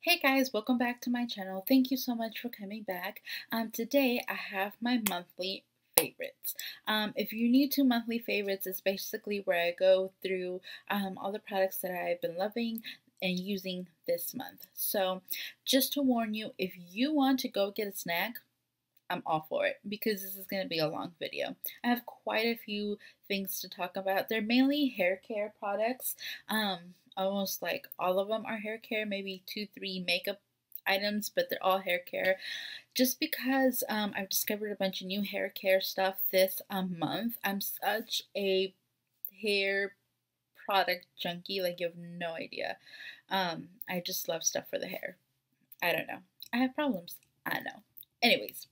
Hey guys, welcome back to my channel. Thank you so much for coming back. Um, today I have my monthly favorites. Um, if you're new to monthly favorites, it's basically where I go through um, all the products that I've been loving and using this month. So just to warn you, if you want to go get a snack, I'm all for it because this is going to be a long video. I have quite a few things to talk about. They're mainly hair care products. Um, almost like all of them are hair care, maybe two, three makeup items, but they're all hair care. Just because um, I've discovered a bunch of new hair care stuff this um, month. I'm such a hair product junkie, like you have no idea. Um, I just love stuff for the hair. I don't know. I have problems. I know. Anyways,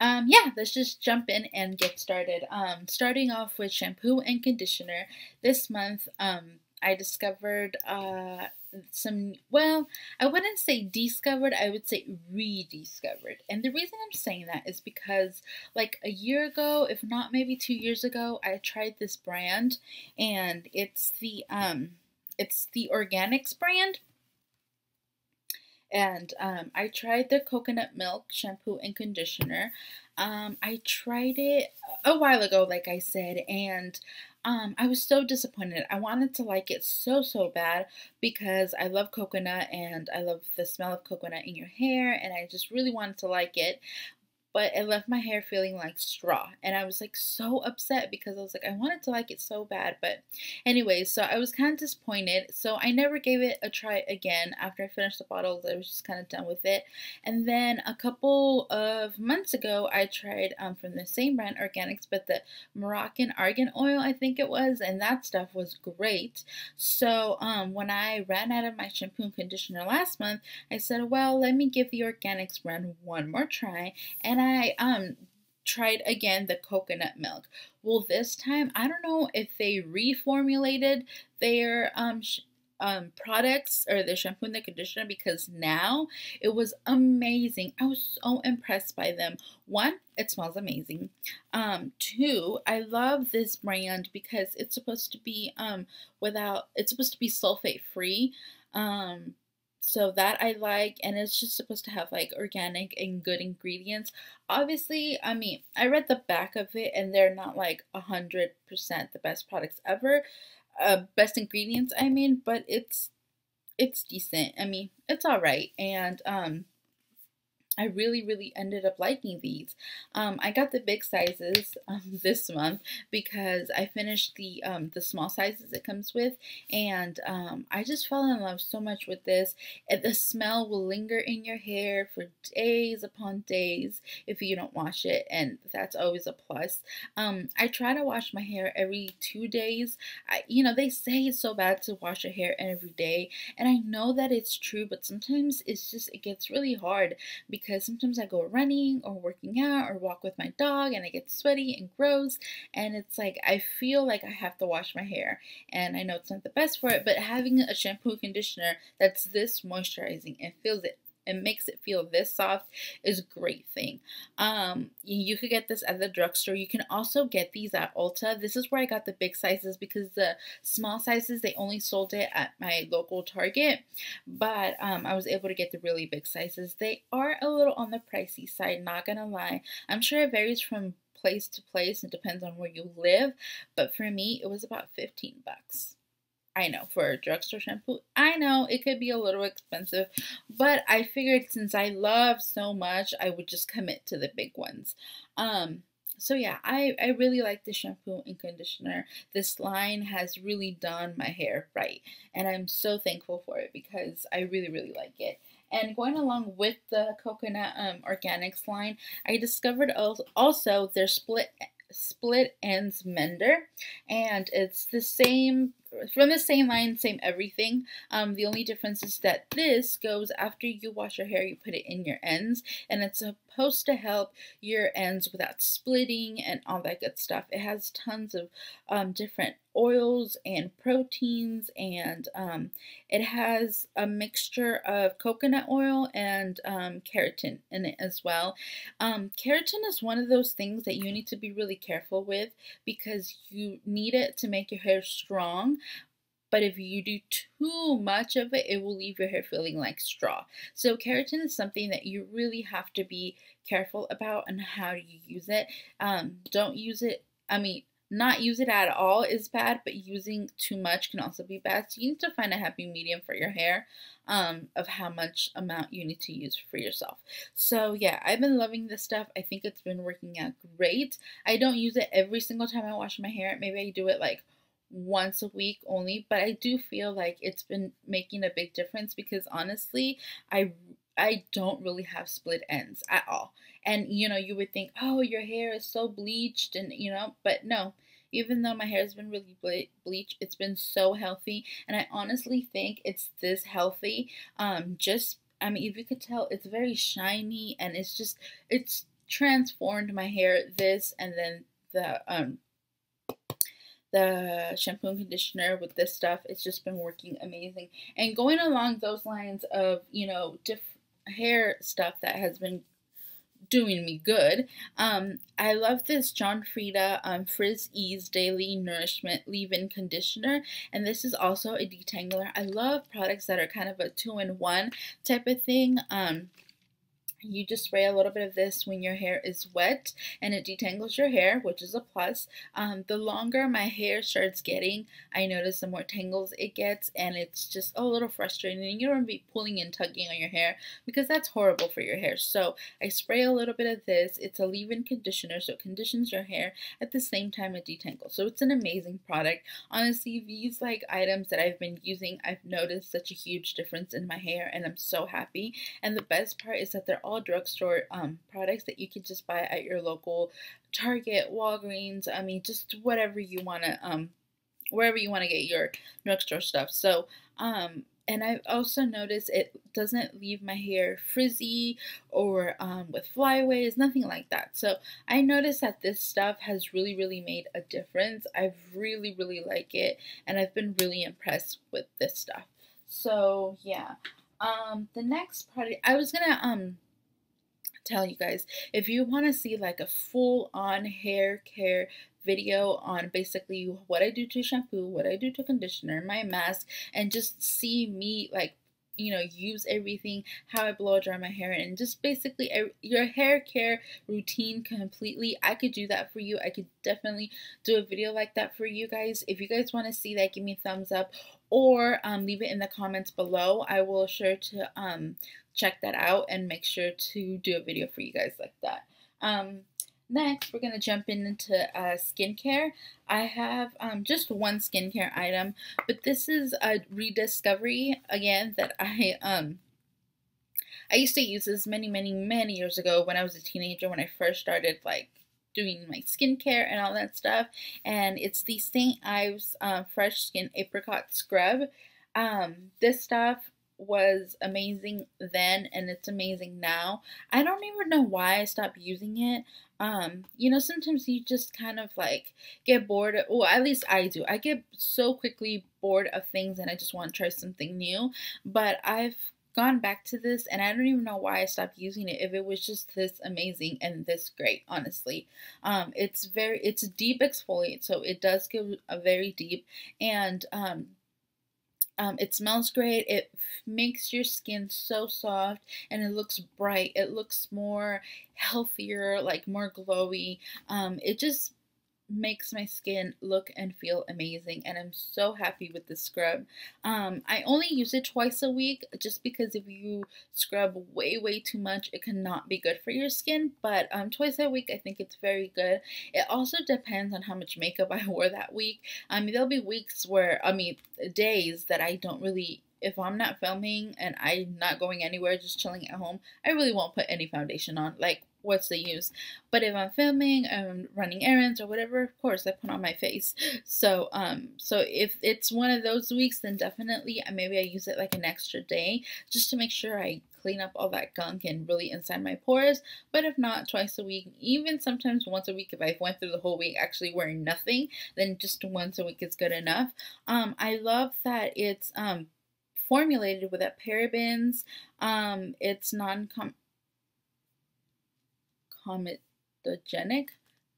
um, yeah, let's just jump in and get started. Um, starting off with shampoo and conditioner. This month, um, I discovered uh, some, well, I wouldn't say discovered, I would say rediscovered. And the reason I'm saying that is because, like, a year ago, if not maybe two years ago, I tried this brand, and it's the, um, it's the Organix brand. And um, I tried the coconut milk shampoo and conditioner. Um, I tried it a while ago, like I said, and um, I was so disappointed. I wanted to like it so, so bad because I love coconut and I love the smell of coconut in your hair and I just really wanted to like it but it left my hair feeling like straw and i was like so upset because i was like i wanted to like it so bad but anyway so i was kind of disappointed so i never gave it a try again after i finished the bottles i was just kind of done with it and then a couple of months ago i tried um, from the same brand Organix but the moroccan argan oil i think it was and that stuff was great so um, when i ran out of my shampoo and conditioner last month i said well let me give the Organix brand one more try and I um tried again the coconut milk. Well, this time I don't know if they reformulated their um um, products or the shampoo and the conditioner because now it was amazing. I was so impressed by them. One, it smells amazing. Um, two, I love this brand because it's supposed to be um, without, it's supposed to be sulfate free. Um, so that I like, and it's just supposed to have like organic and good ingredients. Obviously, I mean, I read the back of it, and they're not like a hundred percent the best products ever, uh, best ingredients. I mean, but it's it's decent. I mean, it's all right, and um, I really, really ended up liking these. Um, I got the big sizes um, this month because I finished the um, the small sizes it comes with, and um, I just fell in love so much with this. And the smell will linger in your hair for days upon days if you don't wash it, and that's always a plus. Um, I try to wash my hair every two days. I, you know, they say it's so bad to wash your hair every day, and I know that it's true, but sometimes it's just it gets really hard because because sometimes I go running or working out or walk with my dog and I get sweaty and gross and it's like I feel like I have to wash my hair. And I know it's not the best for it but having a shampoo conditioner that's this moisturizing and feels it and makes it feel this soft is great thing. Um, you could get this at the drugstore. You can also get these at Ulta. This is where I got the big sizes because the small sizes, they only sold it at my local Target. But um, I was able to get the really big sizes. They are a little on the pricey side, not gonna lie. I'm sure it varies from place to place and depends on where you live. But for me, it was about 15 bucks. I know for a drugstore shampoo, I know it could be a little expensive, but I figured since I love so much, I would just commit to the big ones. Um, so yeah, I, I really like the shampoo and conditioner. This line has really done my hair right, and I'm so thankful for it because I really, really like it. And going along with the coconut um, Organix line, I discovered also their split split ends mender and it's the same from the same line, same everything. Um, the only difference is that this goes after you wash your hair, you put it in your ends, and it's supposed to help your ends without splitting and all that good stuff. It has tons of um, different oils and proteins, and um, it has a mixture of coconut oil and um, keratin in it as well. Um, keratin is one of those things that you need to be really careful with because you need it to make your hair strong but if you do too much of it, it will leave your hair feeling like straw. So keratin is something that you really have to be careful about and how you use it. Um, don't use it. I mean, not use it at all is bad, but using too much can also be bad. So you need to find a happy medium for your hair um, of how much amount you need to use for yourself. So yeah, I've been loving this stuff. I think it's been working out great. I don't use it every single time I wash my hair. Maybe I do it like once a week only, but I do feel like it's been making a big difference because honestly, I I don't really have split ends at all. And you know, you would think, "Oh, your hair is so bleached," and you know, but no. Even though my hair has been really ble- bleached, it's been so healthy, and I honestly think it's this healthy. Um, just I mean, if you could tell, it's very shiny, and it's just it's transformed my hair. This and then the um the shampoo and conditioner with this stuff it's just been working amazing and going along those lines of you know diff hair stuff that has been doing me good. Um, I love this John Frieda um, Frizz Ease Daily Nourishment Leave-In Conditioner, and this is also a detangler. I love products that are kind of a two-in-one type of thing. Um, you just spray a little bit of this when your hair is wet and it detangles your hair, which is a plus. Um, the longer my hair starts getting, I notice the more tangles it gets, and it's just a little frustrating. You don't want to be pulling and tugging on your hair because that's horrible for your hair. So I spray a little bit of this. It's a leave-in conditioner, so it conditions your hair at the same time it detangles. So it's an amazing product. Honestly, these like items that I've been using, I've noticed such a huge difference in my hair, and I'm so happy. And the best part is that they're all all drugstore um, products that you can just buy at your local Target, Walgreens. I mean, just whatever you want to, um, wherever you want to get your drugstore stuff. So, um, and I've also noticed it doesn't leave my hair frizzy or um, with flyaways, nothing like that. So I noticed that this stuff has really, really made a difference. I really, really like it, and I've been really impressed with this stuff. So yeah, um, the next product I was gonna um tell you guys if you want to see like a full on hair care video on basically what I do to shampoo, what I do to conditioner, my mask, and just see me like you know use everything how i blow dry my hair and just basically your hair care routine completely. I could do that for you. I could definitely do a video like that for you guys. If you guys want to see that give me a thumbs up or um, leave it in the comments below. I will sure to um, check that out and make sure to do a video for you guys like that. Um, next, we're going to jump in into uh, skincare. I have um, just one skincare item, but this is a rediscovery again that I um I used to use this many, many, many years ago when I was a teenager when I first started like doing my skincare and all that stuff. And it's the St. Ives uh, Fresh Skin Apricot Scrub. Um, this stuff was amazing then and it's amazing now. I don't even know why I stopped using it. Um, you know, sometimes you just kind of like get bored. Well, at least I do. I get so quickly bored of things and I just want to try something new. But I've gone back to this and I don't even know why I stopped using it if it was just this amazing and this great honestly um it's very it's a deep exfoliate so it does give a very deep and um um, it smells great. It makes your skin so soft and it looks bright. It looks more healthier, like more glowy. Um, it just makes my skin look and feel amazing and I'm so happy with the scrub. Um, I only use it twice a week just because if you scrub way way too much it cannot be good for your skin but um, twice a week I think it's very good. It also depends on how much makeup I wore that week. I mean there'll be weeks where I mean days that I don't really if I'm not filming and I'm not going anywhere, just chilling at home, I really won't put any foundation on. Like what's the use? But if I'm filming, I'm running errands or whatever, of course I put on my face. So um so if it's one of those weeks then definitely uh, maybe I use it like an extra day just to make sure I clean up all that gunk and really inside my pores. But if not, twice a week, even sometimes once a week if I went through the whole week actually wearing nothing, then just once a week is good enough. Um I love that it's um formulated without parabens. Um, it's non comedogenic.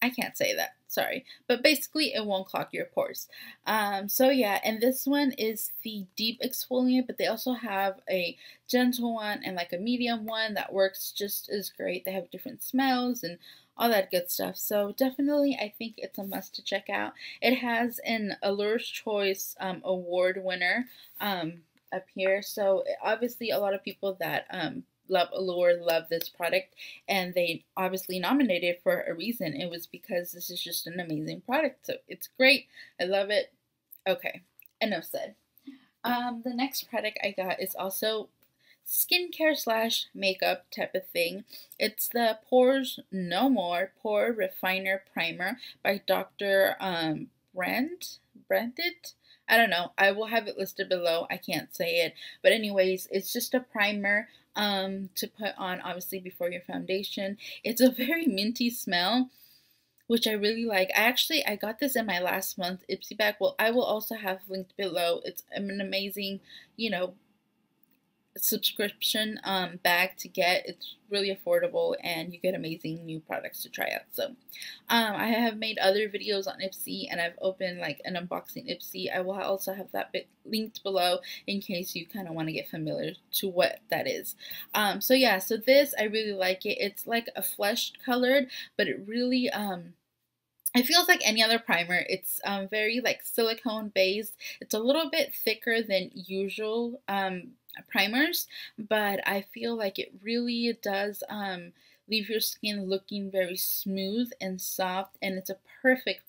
I can't say that. sorry. But basically it won't clog your pores. Um, so yeah and this one is the deep exfoliant but they also have a gentle one and like a medium one that works just as great. They have different smells and all that good stuff. So definitely i think it's a must to check out. It has an allure's choice um, award winner um, up here. So obviously a lot of people that um, love Allure, love this product, and they obviously nominated for a reason. It was because this is just an amazing product. So it's great. I love it. Okay, enough said. Um, the next product I got is also skincare slash makeup type of thing. It's the Pores No More Pore Refiner Primer by Dr. Um, Brandt. Branded? I don't know. I will have it listed below. I can't say it. But anyways, it's just a primer um, to put on obviously before your foundation. It's a very minty smell which I really like. I actually I got this in my last month Ipsy bag. Well, I will also have linked below. It's an amazing, you know, subscription um, bag to get. It's really affordable and you get amazing new products to try out. So um, I have made other videos on Ipsy and I've opened like an unboxing Ipsy. I will also have that bit linked below in case you kind of want to get familiar to what that is. Um, so yeah, so this I really like it. It's like a flesh colored, but it really um it feels like any other primer. It's um, very like silicone based. It's a little bit thicker than usual um, primers, but I feel like it really does um, leave your skin looking very smooth and soft, and it's a perfect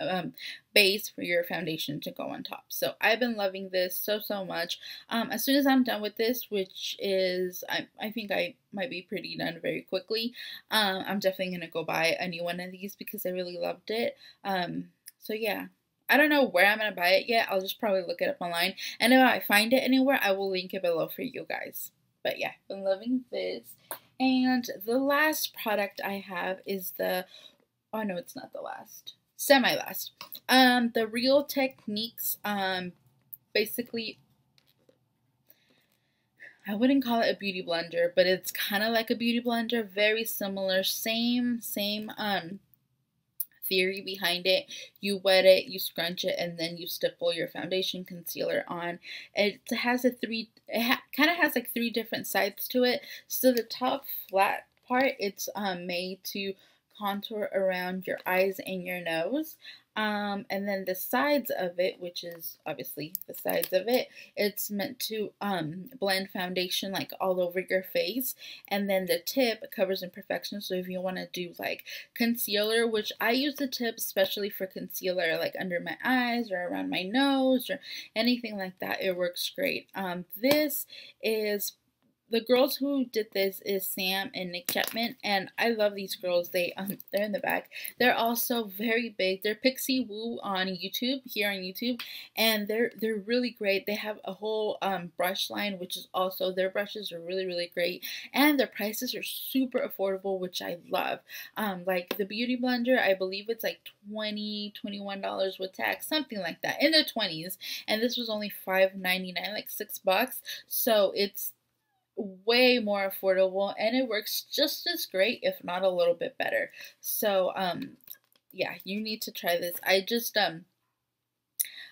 um, base for your foundation to go on top. So I've been loving this so, so much. Um, as soon as I'm done with this, which is, I, I think I might be pretty done very quickly, um, I'm definitely going to go buy a new one of these because I really loved it. Um, so yeah, I don't know where I'm to buy it yet. I'll just probably look it up online. And if I find it anywhere, I will link it below for you guys. But yeah, I'm loving this. And the last product I have is the, oh no, it's not the last, semi-last. Um, the Real Techniques, um, basically I wouldn't call it a beauty blender, but it's kind of like a beauty blender, very similar, same, same, um, theory behind it. You wet it, you scrunch it, and then you stipple your foundation concealer on. It has a three, it ha kind of has like three different sides to it. So the top flat part, it's um, made to contour around your eyes and your nose. Um, and then the sides of it, which is obviously the sides of it, it's meant to um, blend foundation like all over your face. And then the tip covers imperfections. So if you want to do like concealer, which I use the tip especially for concealer like under my eyes or around my nose or anything like that, it works great. Um, this is the girls who did this is Sam and Nic Chapman, and I love these girls. They um they're in the back. They're also very big. They're Pixiwoo on YouTube here on YouTube, and they're they're really great. They have a whole um brush line, which is also their brushes are really really great, and their prices are super affordable, which I love. Um, like the Beauty Blender, I believe it's like 20 21 dollars with tax, something like that, in the twenties, and this was only five ninety nine, like six bucks. So it's way more affordable and it works just as great if not a little bit better. So um yeah you need to try this. I just um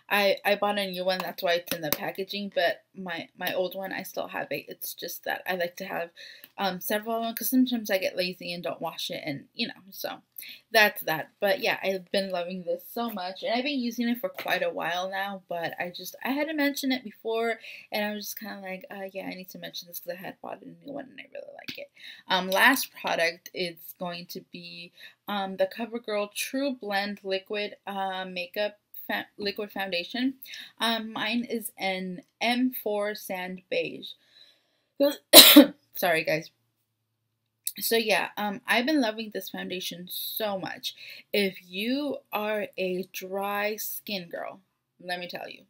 I I bought a new one. That's why it's in the packaging. But my my old one, I still have it. It's just that I like to have um several of them because sometimes I get lazy and don't wash it, and you know. So that's that. But yeah, I've been loving this so much, and I've been using it for quite a while now. But I just I had to mention it before, and I was just kind of like, uh, yeah, I need to mention this because I had bought a new one and I really like it. Um, last product is going to be um the CoverGirl TruBlend Liquid uh, Makeup liquid foundation. Um, mine is an M4 Sand Beige. Sorry, guys. So yeah, um, I've been loving this foundation so much. If you are a dry skin girl, let me tell you,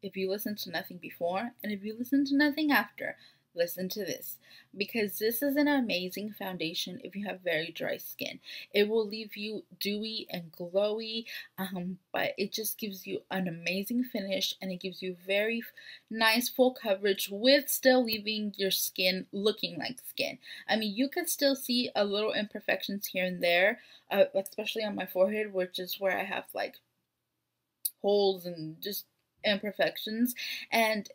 if you listen to nothing before and if you listen to nothing after, listen to this because this is an amazing foundation if you have very dry skin. It will leave you dewy and glowy, um, but it just gives you an amazing finish and it gives you very nice full coverage with still leaving your skin looking like skin. I mean, you can still see a little imperfections here and there, uh, especially on my forehead, which is where I have like holes and just imperfections and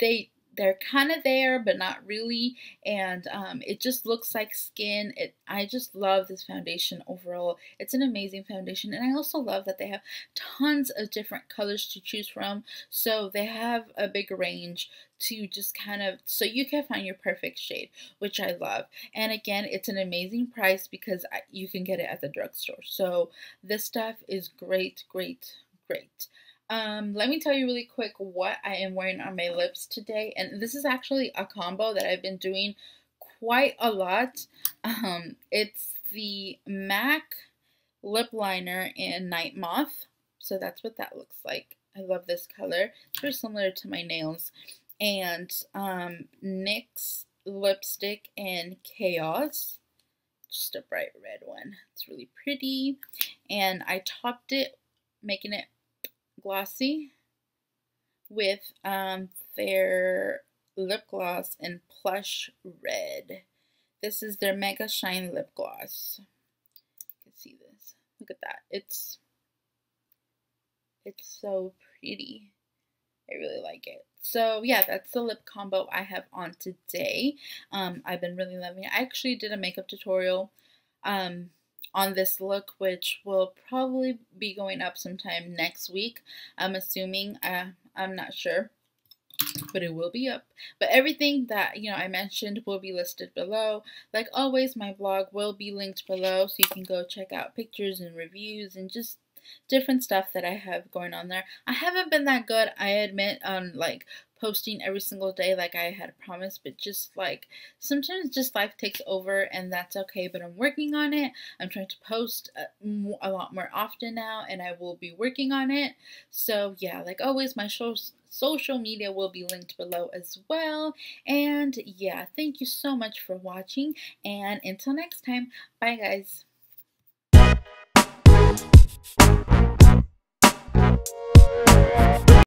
they they're kind of there but not really and um, it just looks like skin. It i just love this foundation overall. It's an amazing foundation and i also love that they have tons of different colors to choose from so they have a big range to just kind of so you can find your perfect shade which i love. And again it's an amazing price because you can get it at the drugstore. So this stuff is great great great um, let me tell you really quick what I am wearing on my lips today. And this is actually a combo that I've been doing quite a lot. Um, it's the MAC lip liner in Nightmoth. So that's what that looks like. I love this color. It's very similar to my nails. And um, NYX lipstick in Chaos. Just a bright red one. It's really pretty. And I topped it, making it Glossy with um, their lip gloss in Plush Red. This is their Mega Shine Lip Gloss. You can see this. Look at that. It's it's so pretty. I really like it. So yeah, that's the lip combo I have on today. Um, I've been really loving it. I actually did a makeup tutorial um, on this look, which will probably be going up sometime next week. I'm assuming. Uh, I'm not sure but it will be up. But everything that, you know, I mentioned will be listed below. Like always, my blog will be linked below so you can go check out pictures and reviews and just different stuff that I have going on there. I haven't been that good, I admit, on like posting every single day like I had promised, but just like sometimes just life takes over and that's okay. But I'm working on it. I'm trying to post a, uh, a lot more often now and I will be working on it. So, yeah, like always, my social media will be linked below as well. And yeah, thank you so much for watching. And until next time, bye guys. Yeah.